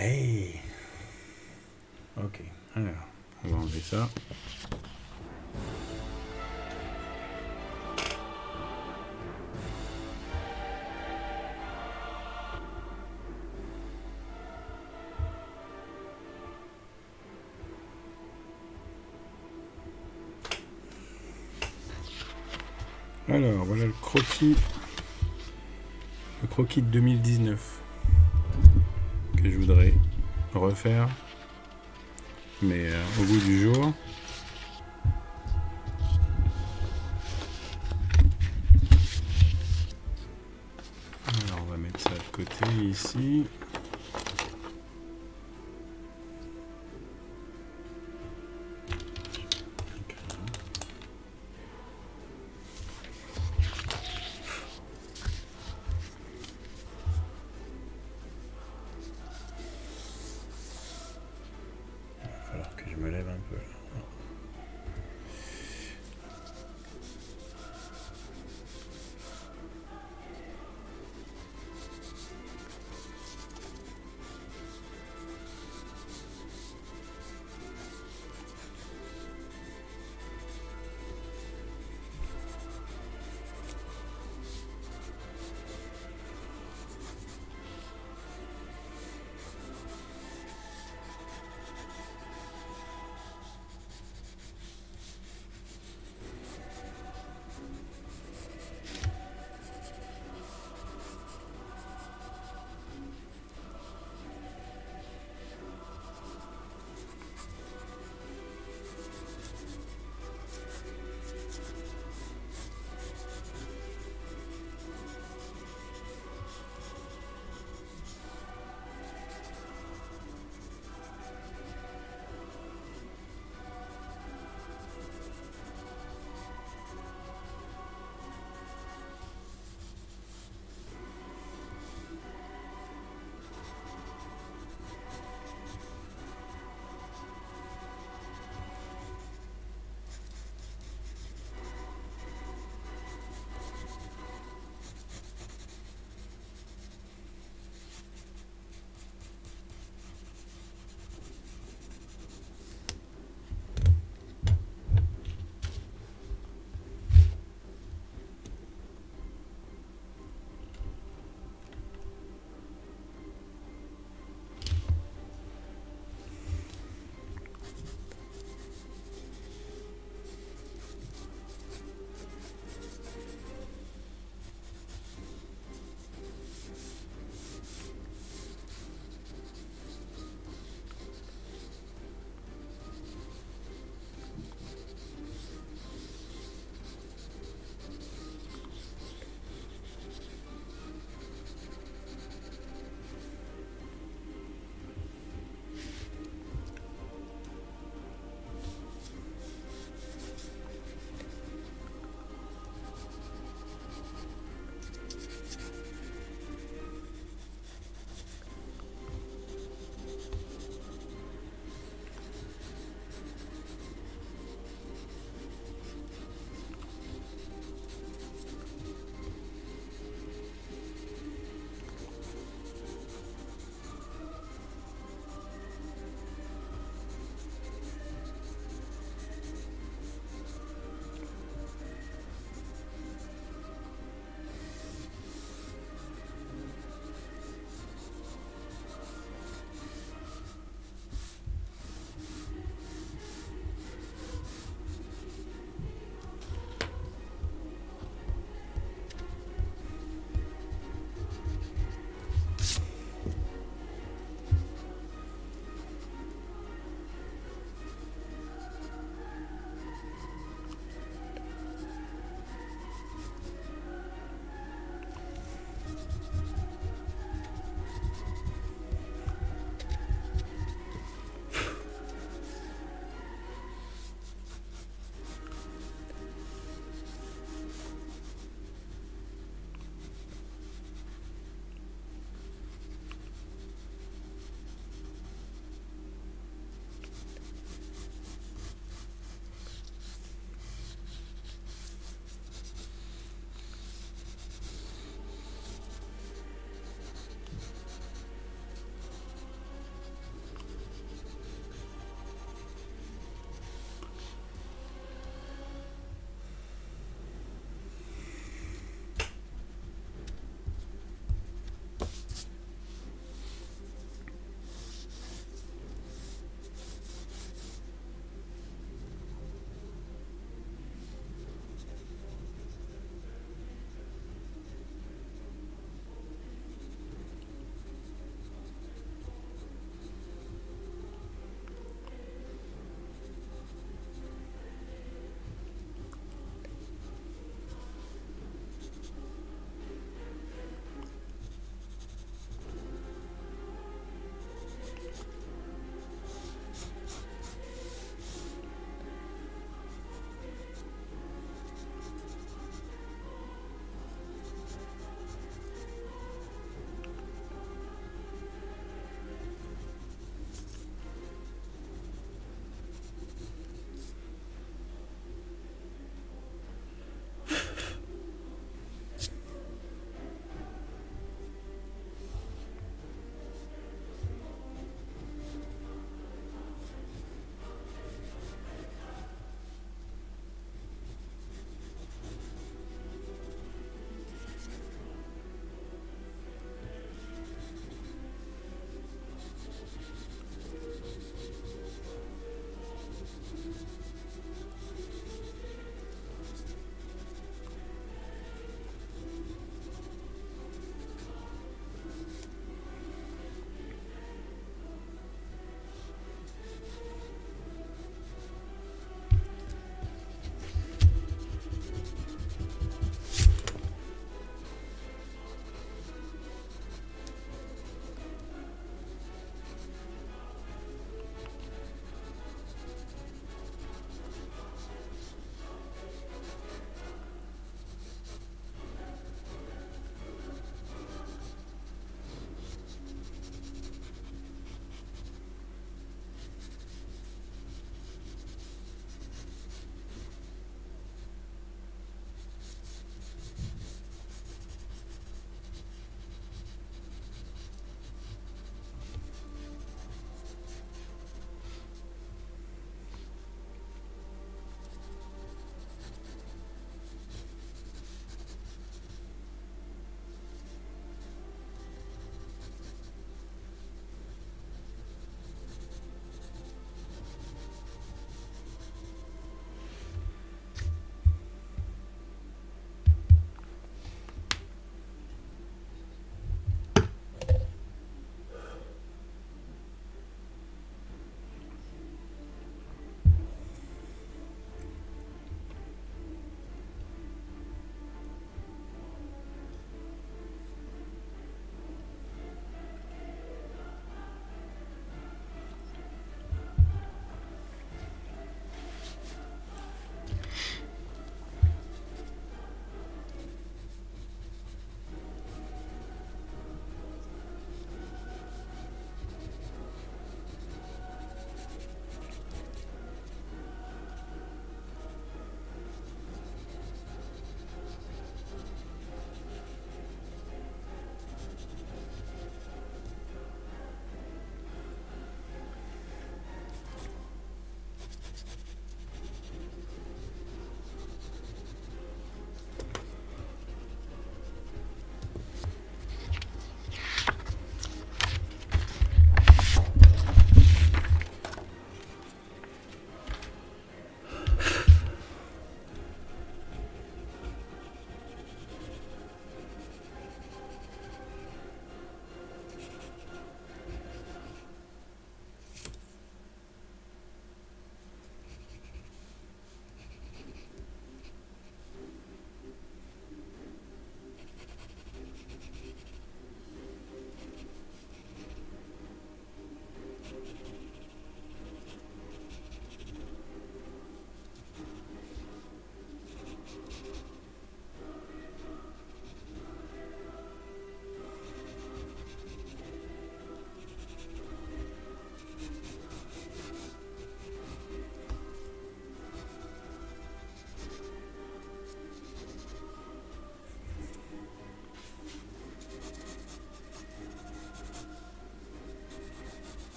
Hey Ok, alors, on va enlever ça. Alors, voilà le croquis. Le croquis de 2019 que je voudrais refaire. Mais euh, au bout du jour. Alors, on va mettre ça de côté ici.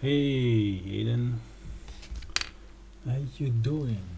Hey, Aiden. How you doing?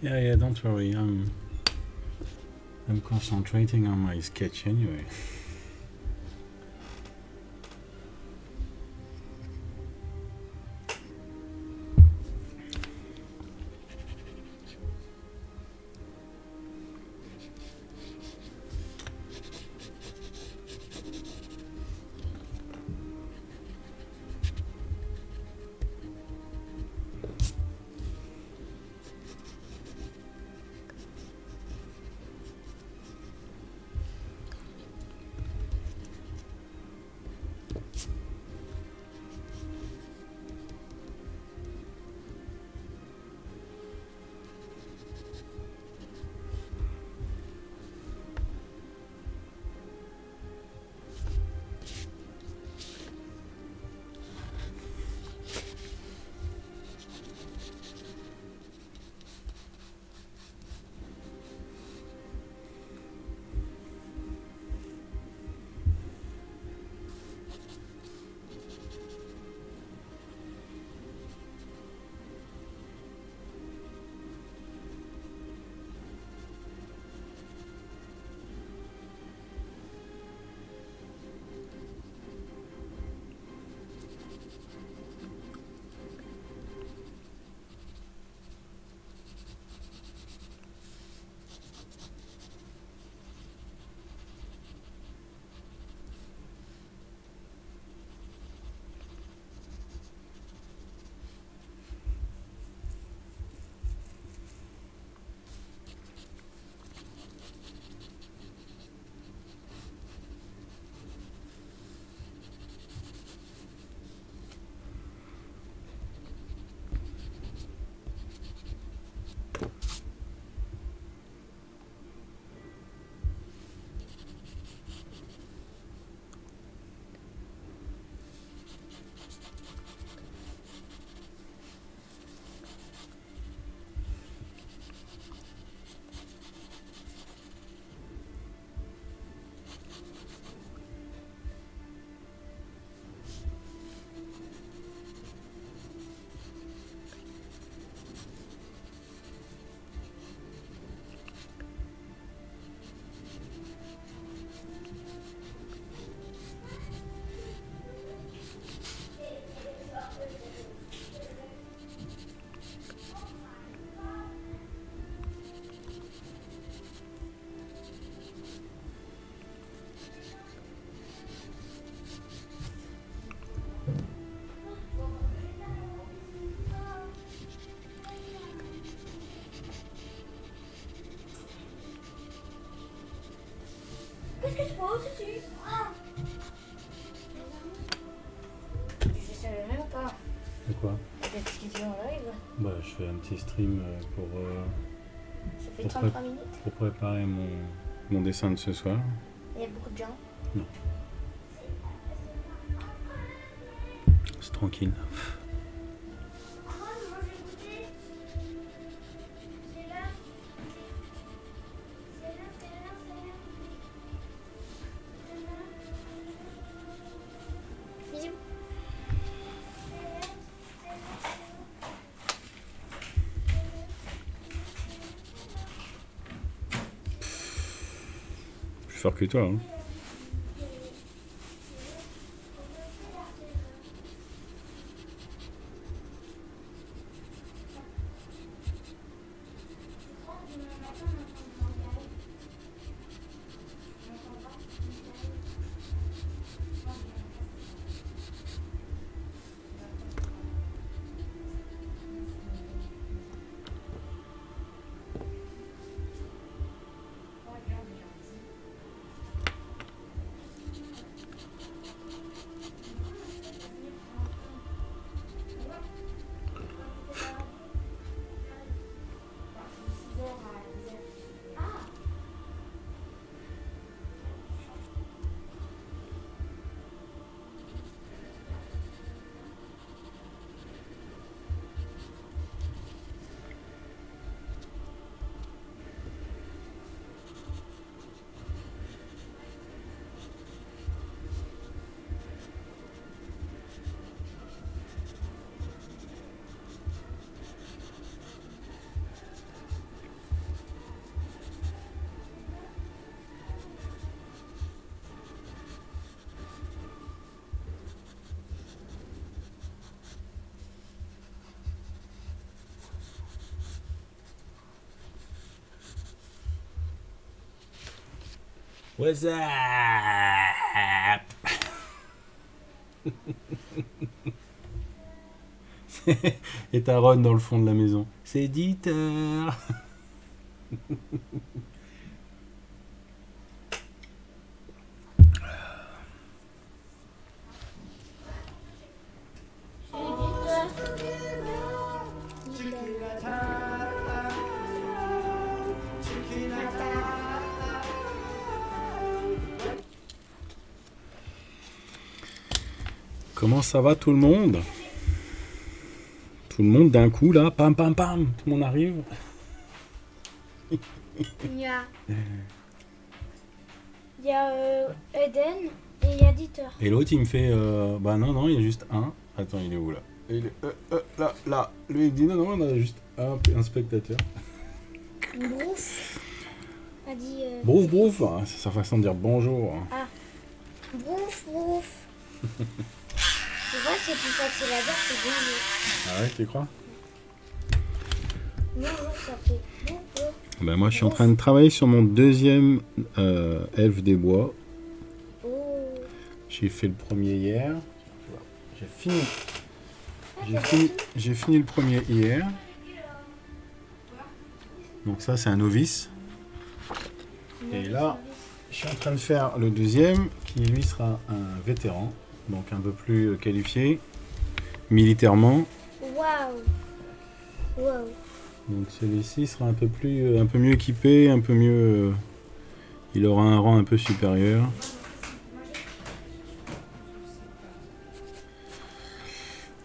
Yeah, yeah, don't worry. I'm I'm concentrating on my sketch anyway. Je savais même pas. C'est quoi Peut-être en live. Bah, je fais un petit stream euh, pour, euh, Ça fait Pourquoi 33 minutes. pour préparer mon, mon dessin de ce soir. Il y a beaucoup de gens. Plus fort What's up? Et ta Ron dans le fond de la maison. C'est éditeur ça va tout le monde Tout le monde d'un coup là, pam pam pam, tout le monde arrive. Il y a, il y a euh, Eden et il y a Dieter. Et l'autre il me fait, euh, bah non non, il y a juste un. Attends, il est où là? Il est, euh, euh, Là, là. Lui il dit non non, on a juste un, un spectateur. Brouf a dit euh, Brouf brouf, hein, c'est sa façon de dire bonjour. Brouf, ouais, tu crois? Ça fait. Ben moi je suis en train de travailler sur mon deuxième euh, elfe des bois. Oh. J'ai fait le premier hier. J'ai fini. Ah, J'ai fini, j'ai fini le premier hier. Donc ça c'est un novice. Et là, je suis en train de faire le deuxième qui lui sera un vétéran. Donc un peu plus euh, qualifié militairement. Donc celui-ci sera un peu plus, euh, un peu mieux équipé, un peu mieux. euh, il aura un rang un peu supérieur.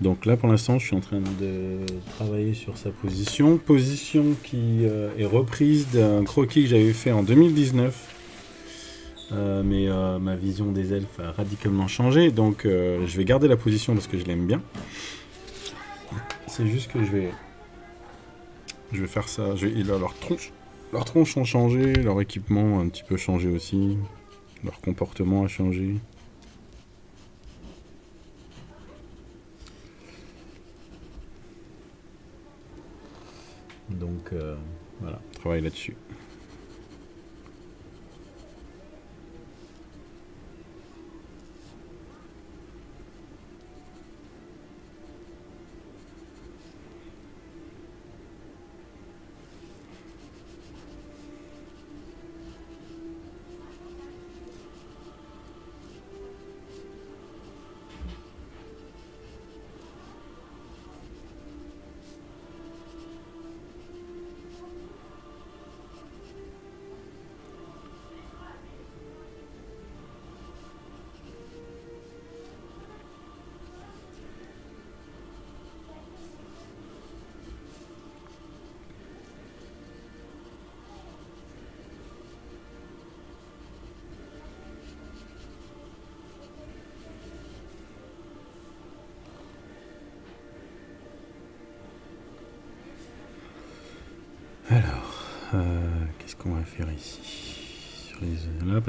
Donc là, pour l'instant, je suis en train de travailler sur sa position. Position qui euh, est reprise d'un croquis que j'avais fait en 2019. Euh, mais ma vision des elfes a radicalement changé. Donc je vais garder la position parce que je l'aime bien. C'est juste que je vais je vais faire ça. Et là, leurs ont changé, leur équipement a un petit peu changé aussi, leur comportement a changé. Donc euh, voilà, travaille là-dessus.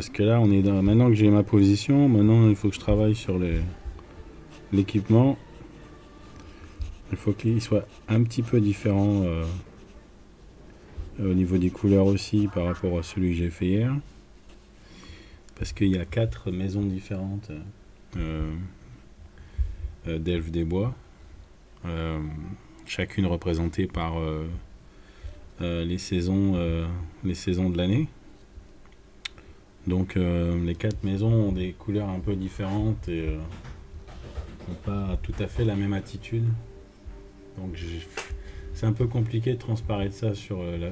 Parce que là, on est dans... maintenant que j'ai ma position, maintenant il faut que je travaille sur l'équipement. Il faut qu'il soit un petit peu différent euh, au niveau des couleurs aussi par rapport à celui que j'ai fait hier. Parce qu'il y a quatre maisons différentes euh, euh, d'elfes des bois. Euh, chacune représentée par euh, les, saisons, les saisons de l'année. Donc euh, les quatre maisons ont des couleurs un peu différentes et euh, n'ont pas tout à fait la même attitude. Donc c'est un peu compliqué de transparaître ça sur euh,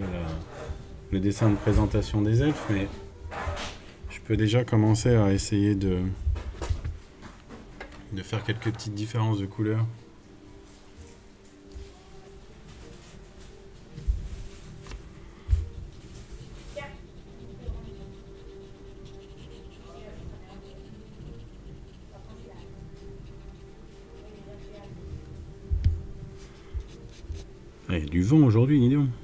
le dessin de présentation des elfes, mais je peux déjà commencer à essayer de faire quelques petites différences de couleurs. Du vent aujourd'hui, dis.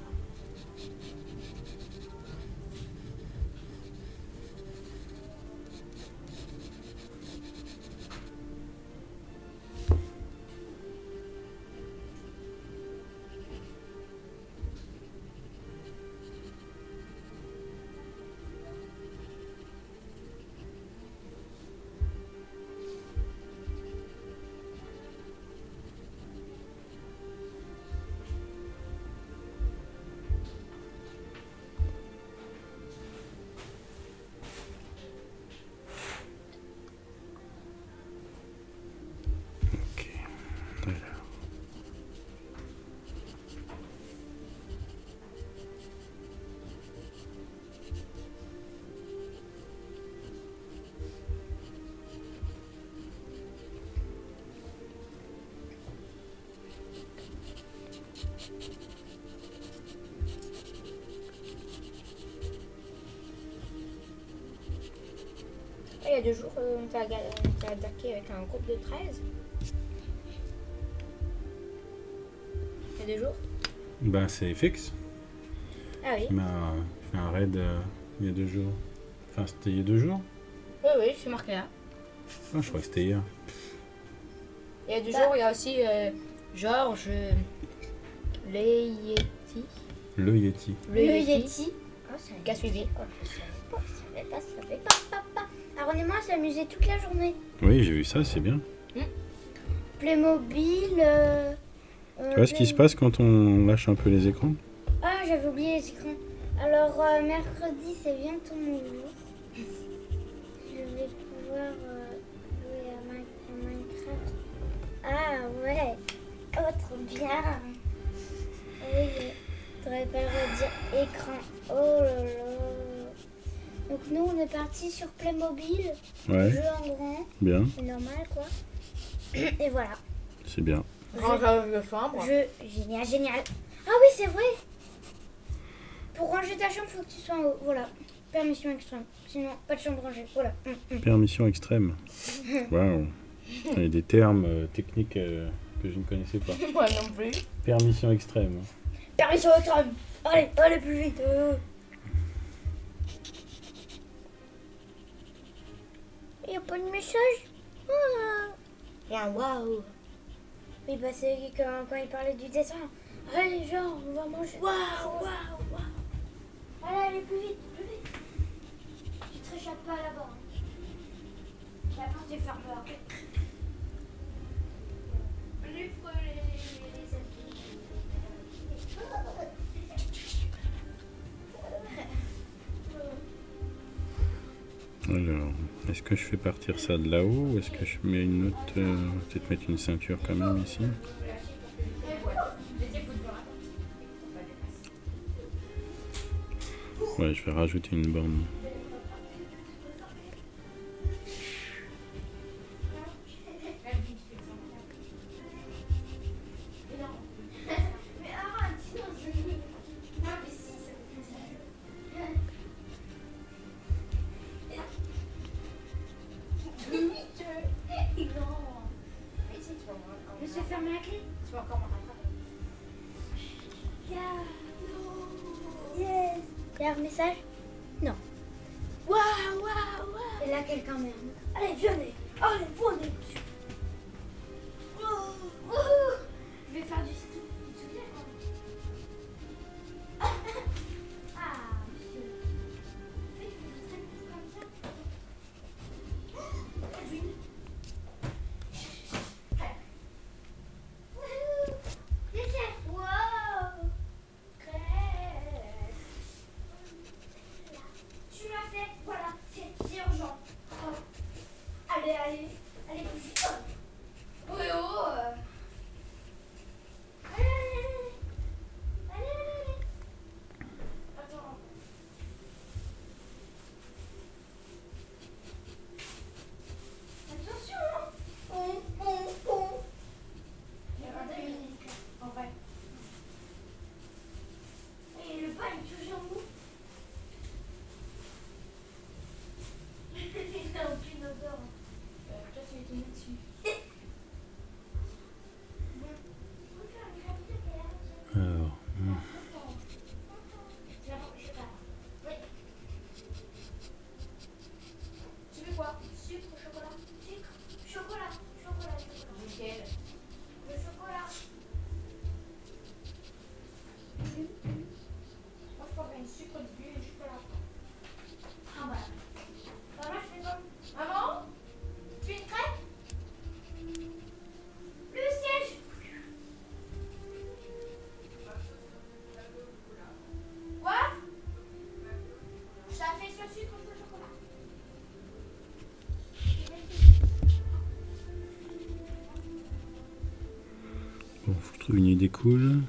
Avec un groupe de 13. Il y a deux jours Bah, c'est FX Ah oui. qui m'a fait un raid euh, il y a deux jours. Enfin, c'était il y a deux jours Oui, oui, c'est marqué là. Ah, je crois que c'était hier. Il y a deux Bah. jours, il y a aussi euh, Georges euh, Leyeti. Le Yeti. Le Yeti. Oh, Qui a suivi. Pas, pas, pas. Alors, on et moi, on s'est amusés toute la journée. Oui, j'ai vu ça, c'est bien. Playmobil. Euh, euh, Tu vois ce qui se passe quand on lâche un peu les écrans? Ah, j'avais oublié les écrans. Alors, euh, mercredi, c'est bientôt mon jour. Je vais pouvoir euh, jouer à, Mi- à Minecraft. Ah, ouais. Oh, trop bien. Oui, le redire écran. Oh là là. Donc, nous, on est parti sur Playmobil. Ouais, Jeu en grand. bien, C'est normal, quoi. Et voilà. c'est bien. Rangage de chambre. Jeu génial, génial. Ah oui, c'est vrai. Pour ranger ta chambre, faut que tu sois en haut. Voilà. Permission extrême. Sinon, pas de chambre rangée. Voilà. Mm, mm. Permission extrême. Waouh. Il y a des termes euh, techniques euh, que je ne connaissais pas. Moi non plus. Permission extrême. Permission extrême. Allez, allez plus vite. euh. Il n'y a pas de message? Ah. Il y a un waouh. Oui, bah c'est quand, quand il parlait du dessin. Allez, genre, on va manger. Waouh, waouh, waouh. Allez, allez, plus vite, plus vite. Tu te réchappes pas là-bas. hein. La porte est fermée les Alors, est-ce que je fais partir ça de là-haut ou est-ce que je mets une autre. euh, Peut-être mettre une ceinture quand même ici? Ouais, je vais rajouter une borne. Message Non. Waouh, waouh, waouh. Et là, quelqu'un merde. Allez, venez. Allez, venez, une idée cool.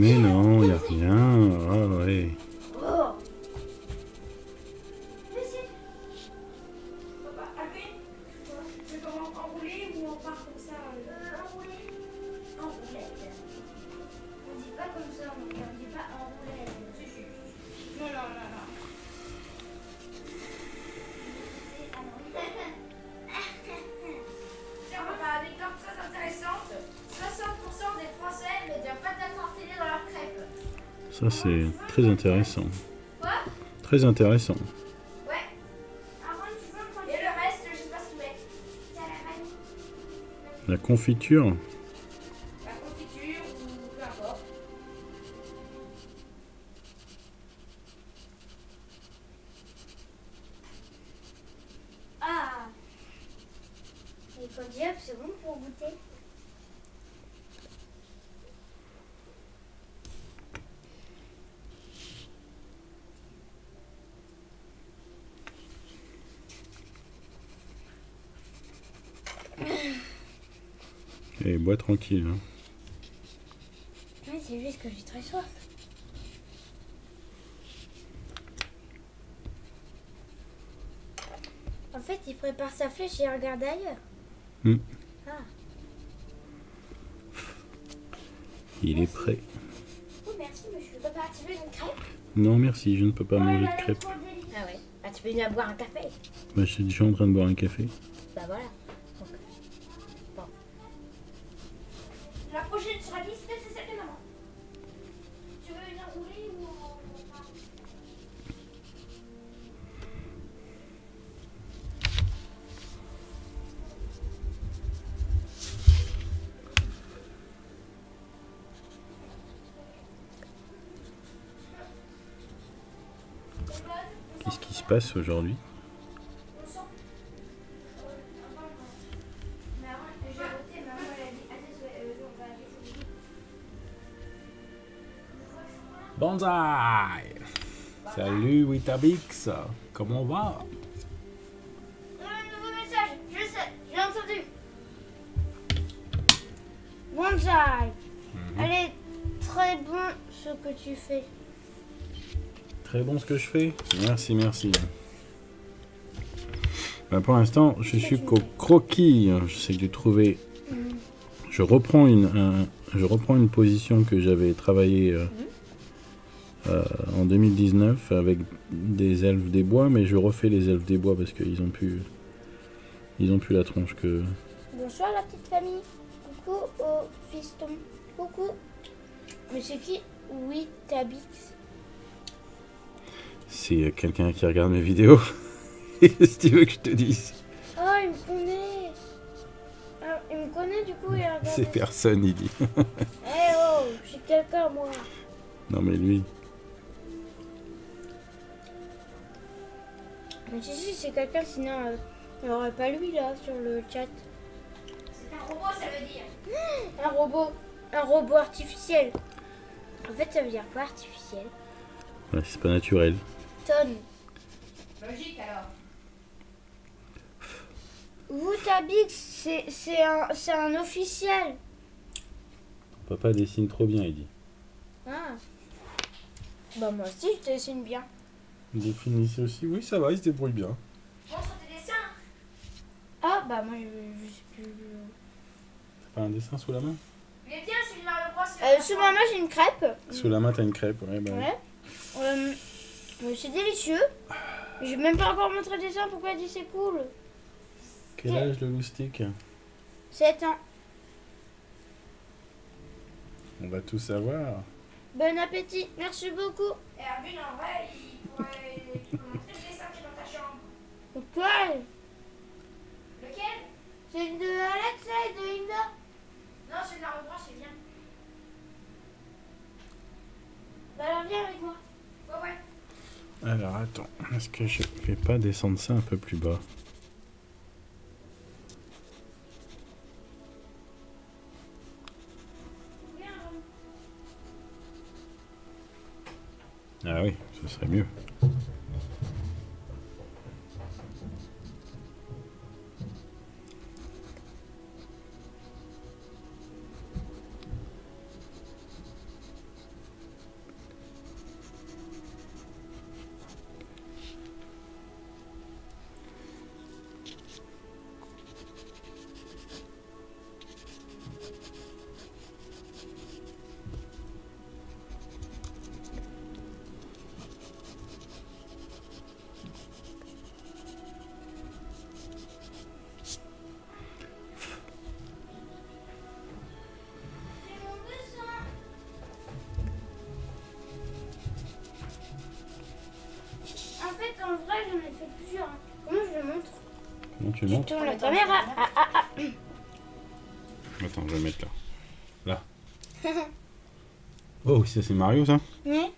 Mais non, y a rien. Ah ouais. C'est très intéressant. Quoi Très intéressant. Ouais. tu veux prendre Et le reste, je sais pas ce qu'ils mettent. ça la vanille La confiture. La confiture ou peu importe. Ah Et quand diable, c'est bon pour goûter Hein. C'est juste que j'ai très soif. En fait, il prépare sa flèche et il regarde ailleurs. Hmm. Ah, Il est prêt. oh merci une crêpe Non, merci, je ne peux pas Oh, manger de délicieuse. Ah ouais. Bah, tu peux venir boire un café? Bah, je suis déjà en train de boire un café. Passe aujourd'hui. On va Banzai Salut Witabix Comment on va? Un nouveau message, je sais, j'ai entendu. Bonsaï. Elle est très bon ce que tu fais. Très bon ce que je fais. Merci, merci. Bah, pour l'instant, je suis qu'au croquis. J'essaie de trouver. Je reprends une, un- je reprends une position que j'avais travaillée euh, euh, en 2019 avec des elfes des bois, mais je refais les elfes des bois parce qu'ils ont plus, ils ont plus la tronche que. Bonsoir la petite famille. Coucou au fiston. Coucou. Mais c'est qui Oui, Tabix. C'est euh, quelqu'un qui regarde mes vidéos. Qu'est-ce que tu veux que je te dise Oh, il me connaît. Ah, il me connaît du coup, il a regardé. C'est personne, il dit. Eh oh, j'ai quelqu'un moi. non mais lui. Mais si, si, c'est quelqu'un, sinon euh, il n'y aurait pas lui là sur le chat. C'est un robot, ça veut dire. Un robot. Un robot artificiel. En fait, ça veut dire pas artificiel? Ouais, c'est pas naturel. Logique alors. Vous, Tabix, c'est c'est un, c'est un officiel. Papa dessine trop bien, il dit. Ah. Bah, moi aussi, je dessine bien. Définissez aussi. Oui, ça va, il se débrouille bien. Montre tes dessins. Ah, bah, moi, je, je sais plus. T'as pas un dessin sous la main? Il est bien celui-là, le bras, c'est Euh, sous ma main, j'ai une crêpe. Sous la main, t'as une crêpe, ouais. Bah, Ouais. Euh, c'est délicieux. J'ai même pas encore montré le dessin, pourquoi elle dit c'est cool Quel âge le loustic 7 ans. On va tout savoir. Bon appétit, merci beaucoup. Et Arvin, en vrai, il pourrait il montrer le dessin qui est dans ta chambre. Pourquoi Lequel? C'est de Alexa et de Hilda. Non, celui de la rebranche, c'est bien. Bah alors viens avec moi. Ouais, ouais. Alors, attends. Est-ce que je vais pas descendre ça un peu plus bas Ah oui, ce serait mieux. Ça c'est Mario ça Ouais.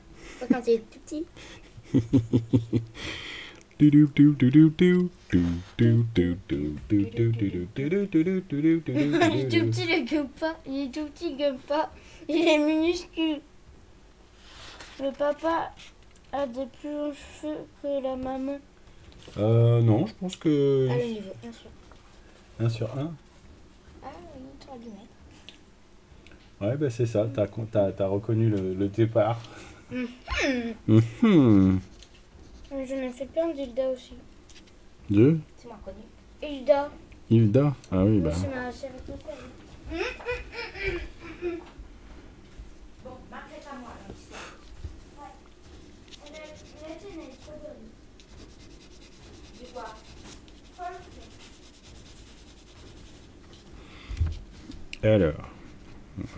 Quand il est tout petit. Il est tout petit, le gueule pas. Il est tout petit, pas. Il est minuscule. Le papa a des plus longs cheveux que la maman. Euh, non, je pense que. Ah, le niveau, bien sûr. 1 sur 1 Ah, oui, tu aurais dû mettre. Ouais, bah c'est ça, t'as as, t'as reconnu le, le départ. Mhm. Mhm. Mais J'en ai fait plein d'Hilda aussi. Deux C'est moins connu. Hilda. Hilda? Ah oui, bah. C'est ma série préférée. Bon, marquez à moi. La tienne, elle est trop bonne. Du quoi Alors,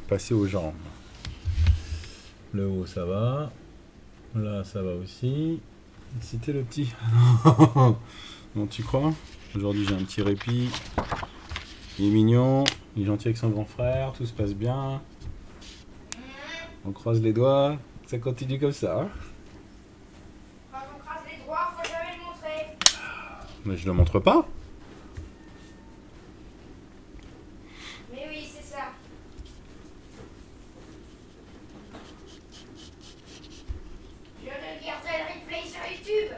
passer aux jambes. Le haut, ça va. Là, ça va aussi. C'était le petit. non, tu crois? Aujourd'hui, j'ai un petit répit. Il est mignon. Il est gentil avec son grand frère. Tout se passe bien. On croise les doigts. Ça continue comme ça. hein? Quand on crase les doigts, faut jamais le montrer. Mais je le montre pas. Mais oui, c'est ça. Je regarderai le replay sur YouTube.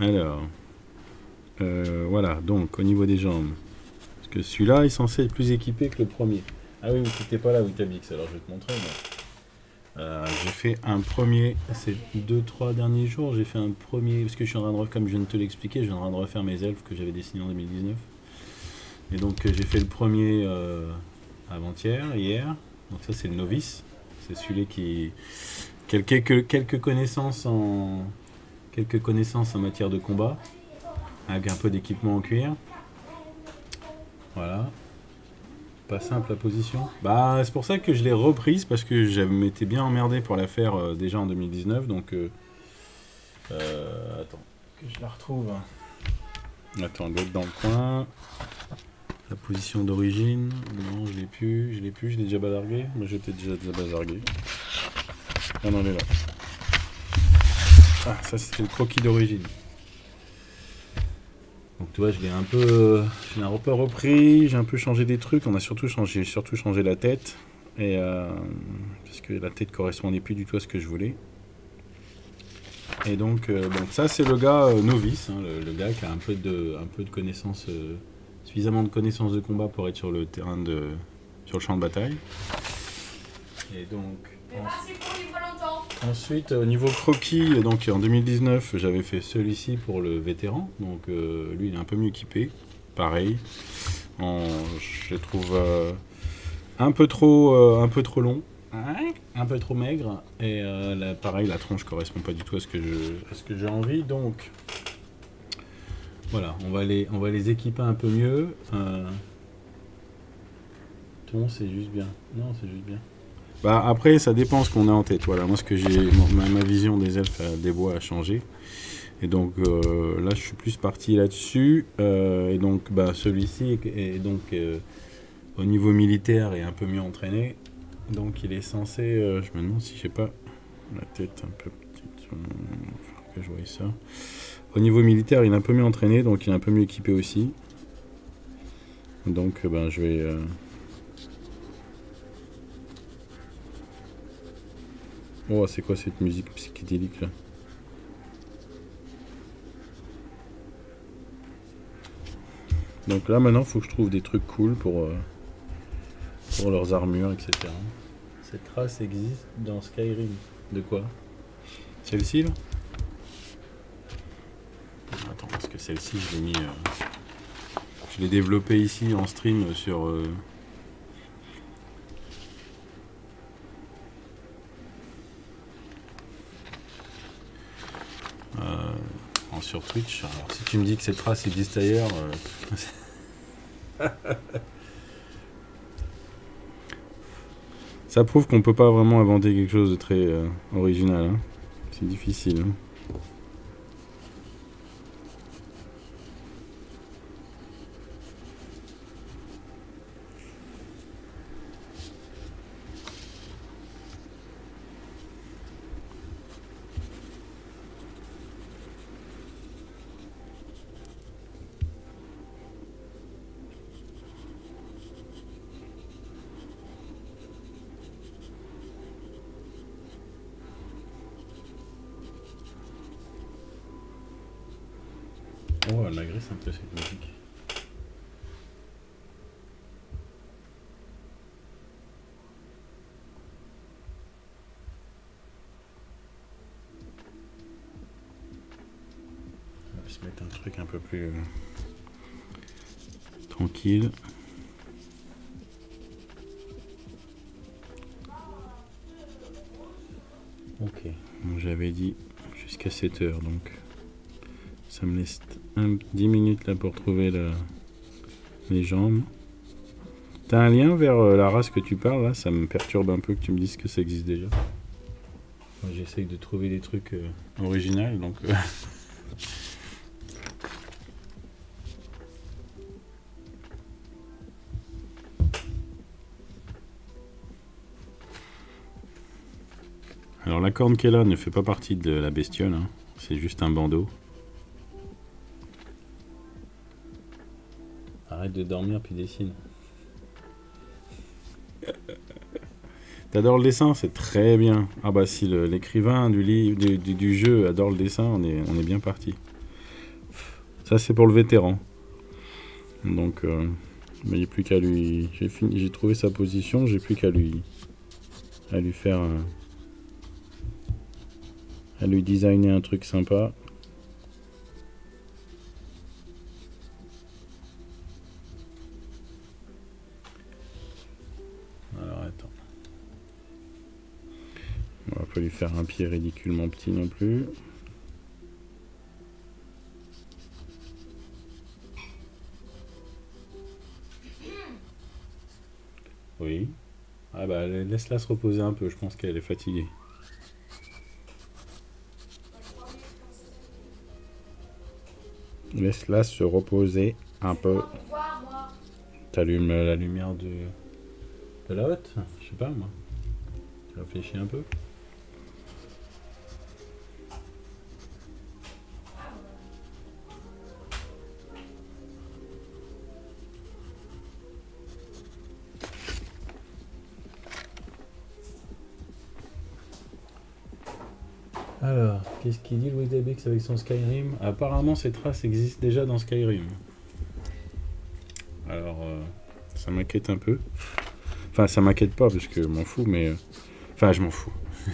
Alors, euh, voilà, donc au niveau des jambes. Parce que celui-là est censé être plus équipé que le premier. Ah oui, tu n'étais pas là, Witabix, alors je vais te montrer. Euh, j'ai fait un premier, ces deux, trois derniers jours, j'ai fait un premier, parce que je suis en train de, re- comme je viens de te l'expliquer, je suis en train de refaire mes elfes que j'avais dessinés en 2019. Et donc euh, j'ai fait le premier euh, avant-hier, hier. Donc ça c'est le novice. C'est celui qui... quel- Quelques, quelques connaissances en, quelques connaissances en matière de combat, avec un peu d'équipement en cuir. Voilà. Pas simple la position. Bah, c'est pour ça que je l'ai reprise, parce que je m'étais bien emmerdé pour la faire euh, déjà en 2019, donc... euh, euh, attends, que je la retrouve. Attends, être dans le coin. La position d'origine, non, je l'ai plus, je l'ai plus, je l'ai déjà bazargué. Moi, j'étais déjà déjà bazargué. Ah non, elle est là. Ah, ça c'était le croquis d'origine. Donc tu vois, je l'ai un peu, je l'ai un peu repris, j'ai un peu changé des trucs. On a surtout changé, surtout changé la tête, euh, parce que la tête correspondait plus du tout à ce que je voulais. Et donc, euh, ça c'est le gars euh, novice, hein, le, le gars qui a un peu de, un peu de connaissances, suffisamment de connaissances de combat pour être sur le terrain de, sur le champ de bataille. Et donc. Ensuite, au niveau croquis, donc en 2019, j'avais fait celui-ci pour le vétéran. Donc euh, lui, il est un peu mieux équipé. Pareil. Je le trouve euh, un peu trop, euh, un peu trop long, un peu trop maigre. Et euh, là, pareil, la tronche correspond pas du tout à ce que j'ai envie. Donc voilà, on va les, on va les équiper un peu mieux. Euh, ton, c'est juste bien. Non, c'est juste bien. Bah après, ça dépend ce qu'on a en tête. Voilà, moi ce que j'ai, ma, vision des elfes des bois a changé. Et donc euh, là, je suis plus parti là-dessus. Euh, et donc, bah celui-ci est, donc euh, au niveau militaire est un peu mieux entraîné. Donc il est censé, je me demande si j'ai pas la tête un peu petite. faut que je voie ça. Au niveau militaire, il est un peu mieux entraîné, donc il est un peu mieux équipé aussi. Donc, ben, je vais. Oh, c'est quoi cette musique psychédélique là Donc là maintenant, faut que je trouve des trucs cool pour, euh, pour leurs armures, etc. Cette race existe dans Skyrim. De quoi? Celle-ci là? Attends, parce que celle-ci, je l'ai mis. euh, Je l'ai développée ici en stream sur. euh, sur Twitch. Alors, si tu me dis que cette race existe ailleurs. euh, Ça prouve qu'on peut pas vraiment inventer quelque chose de très euh, original. hein. C'est difficile. hein. Oh, elle m'agresse un peu cette musique. On va se mettre un un peu plus euh, tranquille. Ok, j'avais dit jusqu'à 7 heures donc. Ça me laisse un, 10 minutes là pour trouver les jambes. T'as un lien vers euh, la race que tu parles là? Ça me perturbe un peu que tu me dises que ça existe déjà. J'essaye de trouver des trucs euh, originaux donc. Alors la corne qu'elle a ne fait pas partie de la bestiole, hein. c'est juste un bandeau. Arrête de dormir puis dessine. T'adores le dessin, c'est très bien. Ah bah si l'écrivain du livre du, du- du jeu adore le dessin, on est, on est bien parti. Ça c'est pour le vétéran. Donc euh, mais il n'y a plus qu'à lui. J'ai trouvé sa position, j'ai plus qu'à lui à lui faire à lui designer un truc sympa. Alors attends. On va pas lui faire un pied ridiculement petit non plus. Oui. Ah bah laisse-la se reposer un peu, je pense qu'elle est fatiguée. Laisse-la se reposer un peu. T'allumes la lumière de, de la hotte? Je sais pas moi. Réfléchis un peu? Qu'est-ce qu'il dit Louis Dabix avec son Skyrim? Apparemment, ces traces existent déjà dans Skyrim. Alors, euh, ça m'inquiète un peu. Enfin, ça m'inquiète pas parce que je m'en fous, mais. euh, Enfin, je m'en fous.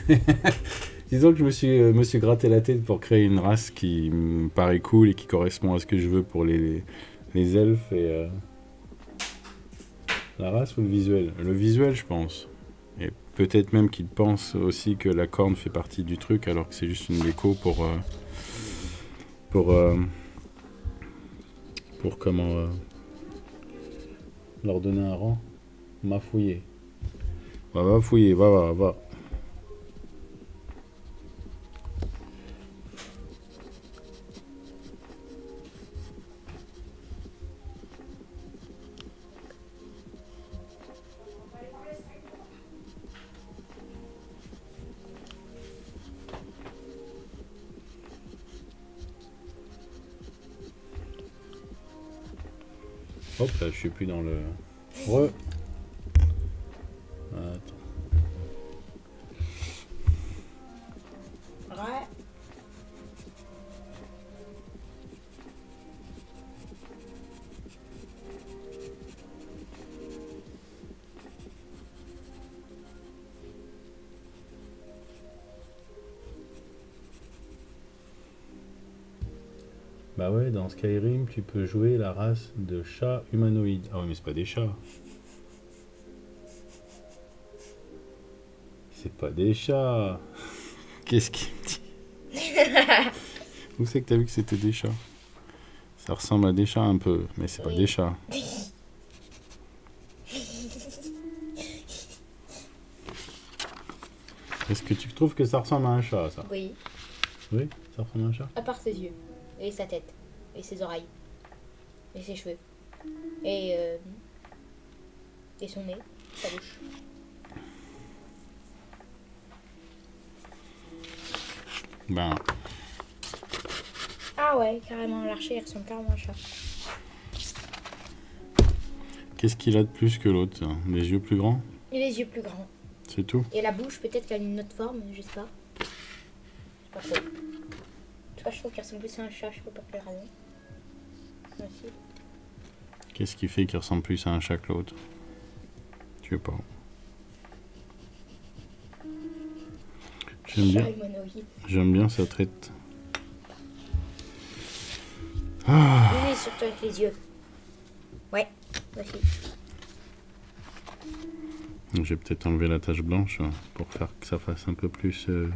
Disons que je me suis, euh, me suis gratté la tête pour créer une race qui me paraît cool et qui correspond à ce que je veux pour les, les elfes et. La race ou le visuel? Le visuel, je pense. Peut-être même qu'ils pensent aussi que la corne fait partie du truc alors que c'est juste une déco pour. euh, pour. euh, pour comment. euh, leur donner un rang. M'a fouillé. Va, va fouiller, va, va, va. Suis plus dans le. Re. Skyrim, tu peux jouer la race de chats humanoïdes. Ah ouais, mais c'est pas des chats. C'est pas des chats. Qu'est-ce qu'il me dit? Où c'est que t'as vu que c'était des chats? Ça ressemble à des chats un peu, mais c'est pas Oui. des chats. Est-ce que tu trouves que ça ressemble à un chat, ça? Oui, Oui, ça ressemble à un chat à part ses yeux, et sa tête, et ses oreilles, et ses cheveux, et, euh, et son nez, sa bouche. Ben, Ah ouais, carrément, l'archer il ressemble carrément à un chat. qu'est-ce qu'il a de plus que l'autre ça Des yeux plus grands? Et les yeux plus grands. C'est tout? Et la bouche, peut-être qu'elle a une autre forme, je sais pas. Je sais pas trop. En tout cas, je trouve qu'il ressemble plus à un chat, je sais pas pour quelle raison. Qu'est-ce qui fait qu'il ressemble plus à un chat que l'autre? Je sais pas. J'aime bien, j'aime bien sa traite. Oui, oui, surtout avec les yeux. Ouais, aussi. Je vais peut-être enlever la tache blanche pour faire que ça fasse un peu plus. euh,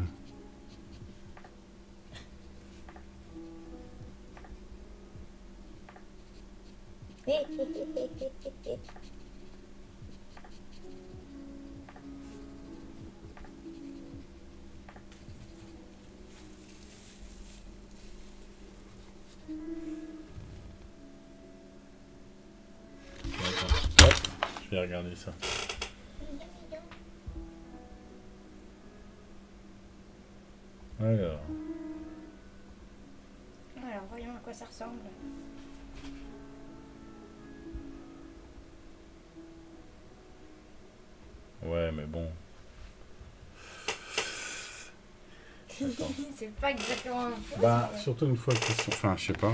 c'est pas exactement. Bah, surtout une fois qu'ils sont. Enfin, je sais pas.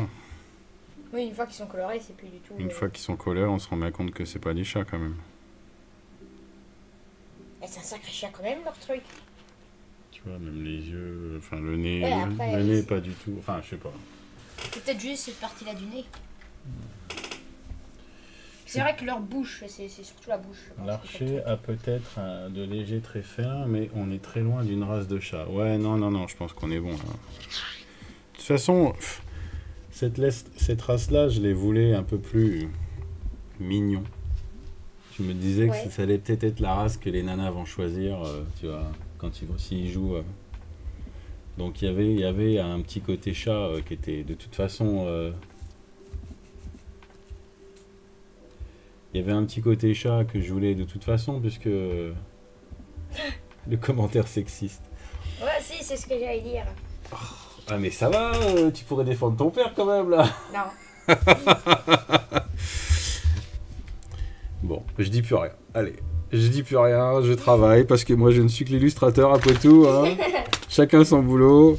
Oui, une fois qu'ils sont colorés, c'est plus du tout. Une euh, fois qu'ils sont collés, on se rend bien compte que c'est pas des chats quand même. eh, c'est un sacré chat quand même, leur truc. Tu vois, même les yeux, enfin le nez, Ouais, après, le nez pas du tout. Enfin, je sais pas. C'est peut-être juste cette partie-là du nez. C'est vrai que leur bouche, c'est surtout la bouche. L'archer a peut-être de légers traits fins, mais on est très loin d'une race de chat. Ouais, non, non, non, je pense qu'on est bon là. De toute façon, cette, race-là, je les voulais un peu plus mignons. Je me disais que Ouais. ça allait peut-être être la race que les nanas vont choisir, euh, tu vois, quand ils vont, s'ils jouent. euh. Donc il y avait, il y avait un petit côté chat euh, qui était de toute façon. Il y avait un petit côté chat que je voulais de toute façon, puisque le commentaire sexiste. Ouais, si, c'est ce que j'allais dire. Ah mais ça va, euh, tu pourrais défendre ton père quand même là. Non. Bon, je dis plus rien. Allez, je dis plus rien, je travaille parce que moi je ne suis que l'illustrateur après tout. hein. Chacun son boulot.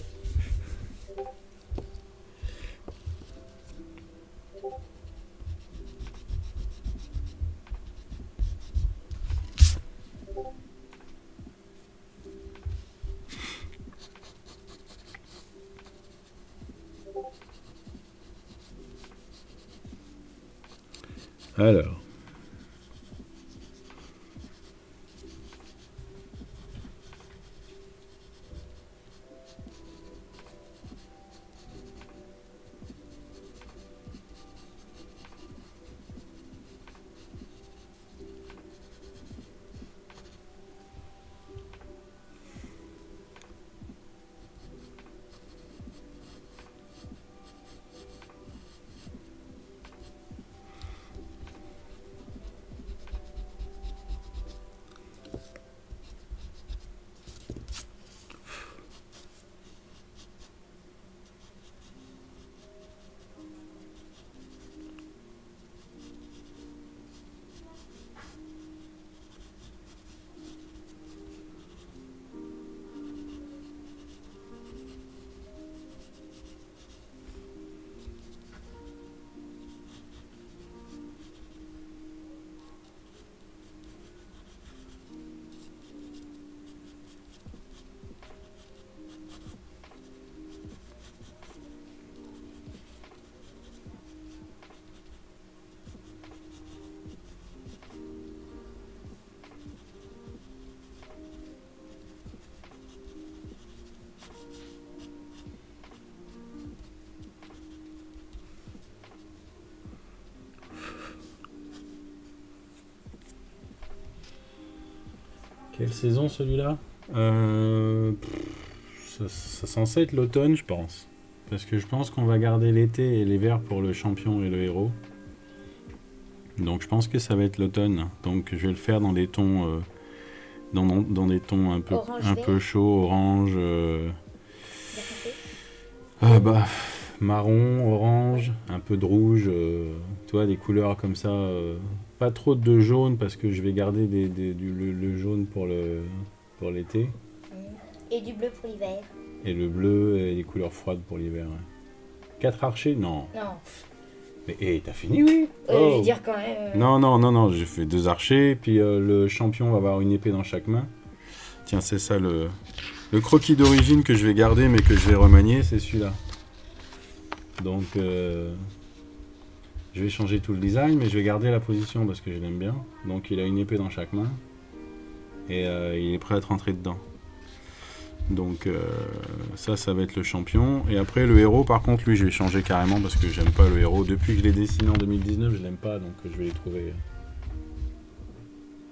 Alors. Saison celui-là Euh, ça, ça censé être l'automne, je pense. Parce que je pense qu'on va garder l'été et l'hiver pour le champion et le héros. Donc je pense que ça va être l'automne. Donc je vais le faire dans des tons, euh, dans, des tons un peu, Orange, un vert. peu chauds, orange, euh, ah bah, marron, orange, un peu de rouge. euh, tu vois, des couleurs comme ça. Pas trop de jaune parce que je vais garder des, des- du, le, le jaune pour le pour l'été. Et du bleu pour l'hiver. Et le bleu et les couleurs froides pour l'hiver. Quatre archers? Non. Non, Mais hé, t'as fini, oui? Euh, je Oh. veux dire quand même. euh, Non, non, non, non, j'ai fait deux archers, puis euh, le champion va avoir une épée dans chaque main. Tiens, c'est ça le, le croquis d'origine que je vais garder, mais que je vais remanier, c'est celui-là. Donc, euh, je vais changer tout le design, mais je vais garder la position parce que je l'aime bien. Donc, il a une épée dans chaque main, et euh, il est prêt à être rentré dedans. Donc, euh, ça, ça va être le champion. Et après, le héros, par contre, lui, je vais changer carrément parce que j'aime pas le héros. Depuis que je l'ai dessiné en 2019, je l'aime pas, donc je vais les trouver.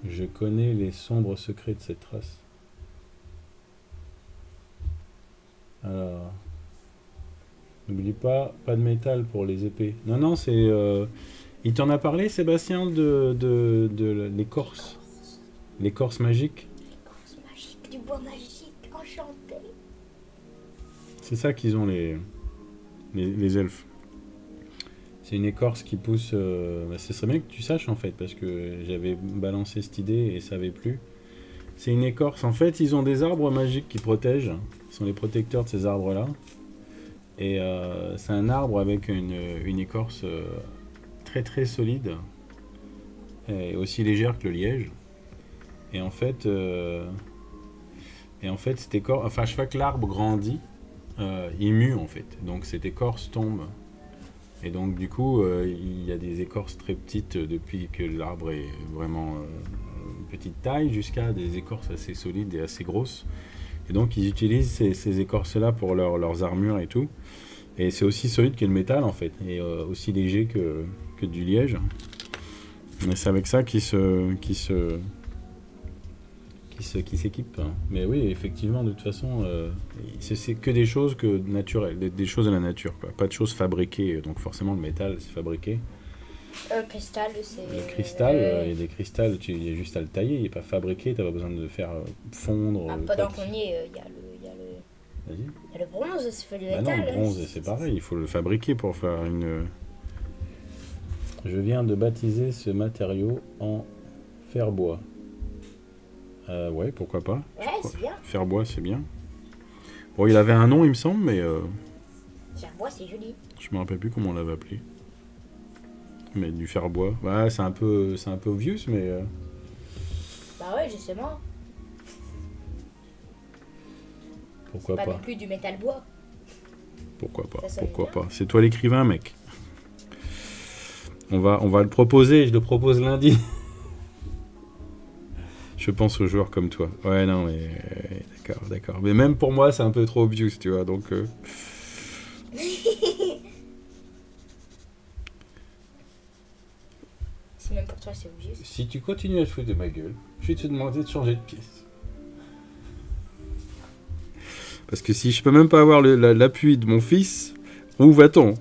Je connais les sombres secrets de cette race. Alors. N'oublie pas, pas de métal pour les épées. Non, non, c'est. euh, Il t'en a parlé, Sébastien, de, de, de l'écorce L'écorce magique Course magique, du bois magique, enchanté. C'est ça qu'ils ont, les, les, les elfes. C'est une écorce qui pousse. euh, bah, ce serait bien que tu saches en fait, parce que j'avais balancé cette idée et ça avait plu. C'est une écorce. En fait, ils ont des arbres magiques qui protègent. Ce sont les protecteurs de ces arbres-là. Et euh, c'est un arbre avec une, écorce euh, très très solide et aussi légère que le liège. Et en fait, euh, et en fait, cette écorce, enfin, chaque fois que l'arbre grandit, il mue en fait. Donc cette écorce tombe. Et donc du coup, il y a des écorces très petites depuis que l'arbre est vraiment petite taille jusqu'à des écorces assez solides et assez grosses. Et donc ils utilisent ces, ces écorces-là pour leur- leurs armures et tout. Et c'est aussi solide que le métal en fait, et euh, aussi léger que, que du liège. Mais c'est avec ça qu'ils se, qu'ils se, qui se- qui s'équipent. hein. Mais oui, effectivement, de toute façon, euh, c'est que des choses que naturelles, des, des choses de la nature, quoi. Pas de choses fabriquées. Donc forcément, le métal, c'est fabriqué. Euh, cristal, c'est. Le cristal, euh, il y a des cristals, tu- il y a juste à le tailler, il n'est pas fabriqué, tu pas besoin de le faire euh, fondre. Ah, pendant qu'on y est, il y, a le- Vas-y. le bronze, c'est fait du Ah non, métal. le bronze, c'est pareil, il faut le fabriquer pour faire une. Je viens de baptiser ce matériau en fer-bois. Euh, ouais, pourquoi pas. Ouais, c'est bien. Fer-bois, c'est bien. Bon, il avait un nom, il me semble, mais euh, C'est un bois, c'est joli. je me rappelle plus comment on l'avait appelé. Mais du fer-bois. Ouais, c'est un peu, c'est un peu obvious, mais euh, Bah ouais, justement. Pourquoi Pas pas. non plus du métal bois. Pourquoi pas. Pourquoi bien. pas. C'est toi l'écrivain, mec. On va, on va le proposer. Je le propose lundi. je pense aux joueurs comme toi. Ouais, non, mais euh, d'accord, d'accord. Mais même pour moi, c'est un peu trop obvious, tu vois. Donc, euh, Si même pour toi, c'est obvious. si tu continues à te foutre de ma gueule, je vais te demander de changer de pièce. Parce que si je peux même pas avoir l'appui de mon fils, où va-t-on?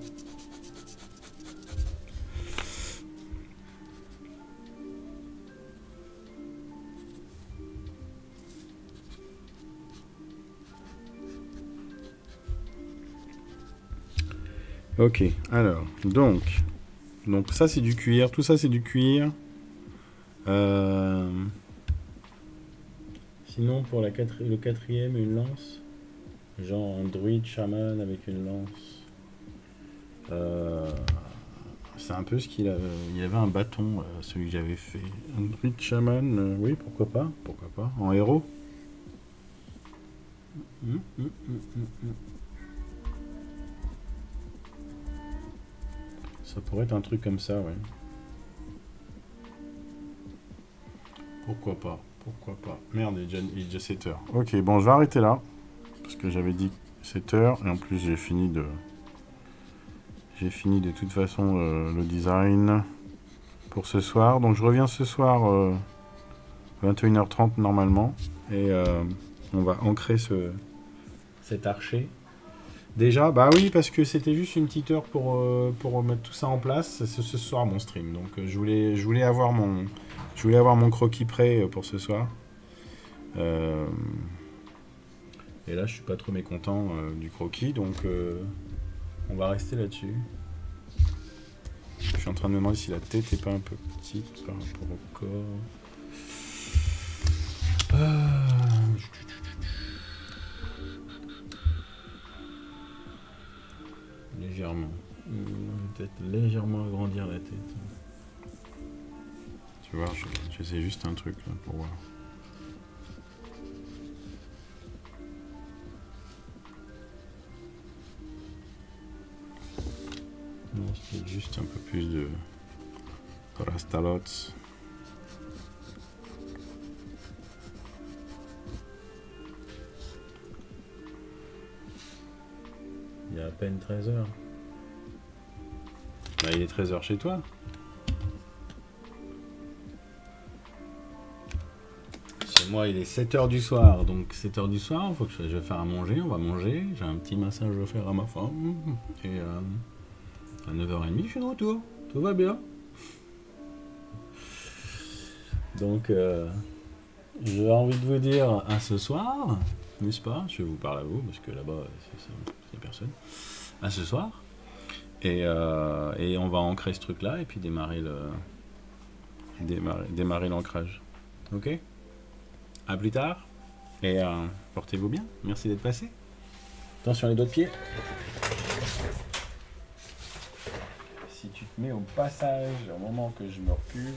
Ok, alors, donc, donc ça c'est du cuir, tout ça c'est du cuir. Euh, Sinon pour la le quatrième, une lance, genre un druide chaman avec une lance. Euh, C'est un peu ce qu'il avait. Il y avait un bâton, euh, celui que j'avais fait. Un druide chaman, euh, oui, pourquoi pas, pourquoi pas, en héros. Hum, hum, hum. Ça pourrait être un truc comme ça, ouais. Pourquoi pas Pourquoi pas Merde, il est, déjà, il est déjà 7 heures. Ok, bon, je vais arrêter là. Que j'avais dit 7 heures. Et en plus, j'ai fini de... J'ai fini de toute façon euh, le design pour ce soir. Donc je reviens ce soir euh, 21h30 normalement. Et, euh, on va ancrer ce, cet archer. Déjà, bah oui, parce que c'était juste une petite heure pour, euh, pour mettre tout ça en place. C'est ce soir mon stream, donc euh, je voulais, je voulais avoir mon, je voulais avoir mon croquis prêt euh, pour ce soir. Euh, et là, je suis pas trop mécontent euh, du croquis, donc euh, on va rester là-dessus. Je suis en train de me demander si la tête est pas un peu petite par rapport au corps. Euh, Légèrement. Peut-être légèrement agrandir la tête. Tu vois, je- j'essaie juste un truc là pour voir. C'est juste un peu plus de Rastalots. Il y a à peine 13 heures. Bah, il est 13 heures chez toi. Chez moi, il est 7 heures du soir. Donc, 7 heures du soir, faut que je, je vais faire à manger. On va manger. J'ai un petit massage à faire à ma femme. Et euh, à 9h30, je suis de retour. Tout va bien. Donc, euh, j'ai envie de vous dire à ce soir, n'est-ce pas Je vous parle à vous, parce que là-bas, c'est- personne. À ce soir. Et, euh, et on va ancrer ce truc-là et puis démarrer le démarrer, démarrer l'ancrage. Ok? À plus tard. Et euh, portez-vous bien. Merci d'être passé. Attention les doigts de pied. Si tu te mets au passage au moment que je me recule,